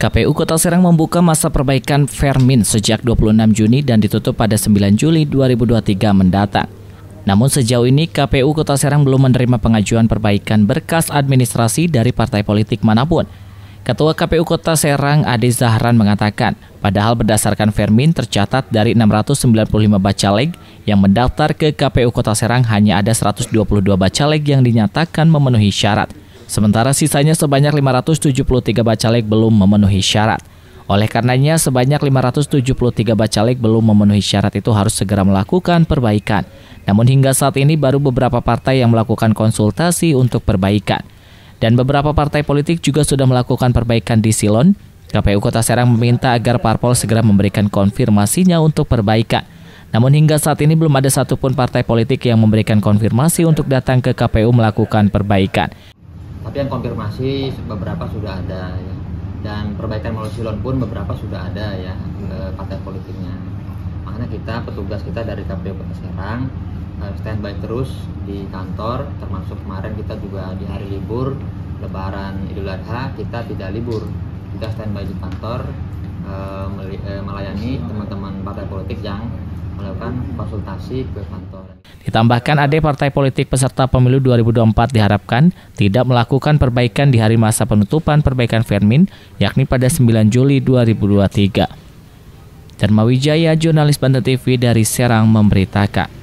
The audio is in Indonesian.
KPU Kota Serang membuka masa perbaikan Fermin sejak 26 Juni dan ditutup pada 9 Juli 2023 mendatang. Namun sejauh ini KPU Kota Serang belum menerima pengajuan perbaikan berkas administrasi dari partai politik mana pun. Ketua KPU Kota Serang Ade Zahran mengatakan, padahal berdasarkan Fermin tercatat dari 695 bacaleg yang mendaftar ke KPU Kota Serang hanya ada 122 bacaleg yang dinyatakan memenuhi syarat. Sementara sisanya sebanyak 573 bacaleg belum memenuhi syarat. Oleh karenanya, sebanyak 573 bacaleg belum memenuhi syarat itu harus segera melakukan perbaikan. Namun hingga saat ini baru beberapa partai yang melakukan konsultasi untuk perbaikan. Dan beberapa partai politik juga sudah melakukan perbaikan di Silon. KPU Kota Serang meminta agar parpol segera memberikan konfirmasinya untuk perbaikan. Namun hingga saat ini belum ada satupun partai politik yang memberikan konfirmasi untuk datang ke KPU melakukan perbaikan tapi yang konfirmasi beberapa sudah ada ya. dan perbaikan melalui silon pun beberapa sudah ada ya partai politiknya makanya kita petugas kita dari KPU Kota Serang eh, standby terus di kantor termasuk kemarin kita juga di hari libur lebaran Idul Adha kita tidak libur kita standby di kantor eh, eh, melayani teman-teman partai politik yang melakukan konsultasi ke kantor. Ditambahkan ada partai politik peserta pemilu 2024 diharapkan tidak melakukan perbaikan di hari masa penutupan perbaikan Fermin yakni pada 9 Juli 2023. Dharma Wijaya, jurnalis Banten TV dari Serang memberitakan.